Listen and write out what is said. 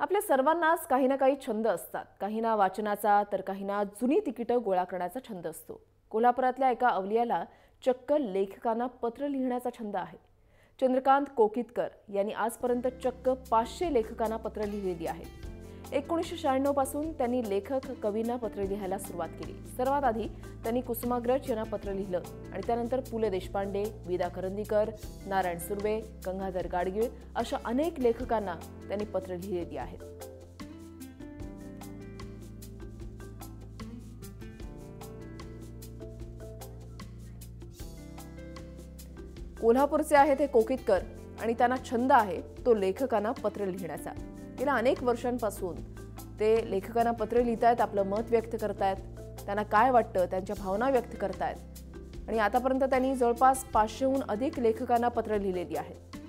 आपल्या सर्वांनाच काही ना काही छंद असतात. काहींना वाचनाचा तर काहींना जुनी तिकीटं गोळा करण्याचा छंद असतो. कोल्हापुरातल्या एका अवलियाला चक्क लेखकांना पत्र लिहिण्याचा छंद आहे. चंद्रकांत कोकितकर यांनी आजपर्यंत चक्क पाचशे लेखकांना पत्र लिहिलेली आहेत एकोणीसशे शहाण्णवपासून त्यांनी लेखक कवींना पत्र लिहायला सुरुवात केली. सर्वात आधी त्यांनी कुसुमाग्रज यांना पत्र लिहिलं आणि त्यानंतर पु. ल. देशपांडे विदा करंदीकर नारायण सुर्वे गंगाधर गाडगीळ अशा अनेक लेखकांना त्यांनी पत्र लिहिलेली आहेत. कोल्हापूरचे आहेत हे कोकितकर आणि त्यांना छंद आहे तो लेखकांना पत्र लिहिण्याचा. गेल्या अनेक वर्षांपासून ते लेखकांना पत्र लिहित आहेत आपलं मत व्यक्त करतायत. त्यांना काय वाटतं त्यांच्या भावना व्यक्त करतायत. आणि आतापर्यंत त्यांनी जवळपास पाचशेहून अधिक लेखकांना पत्र लिहिलेली आहेत.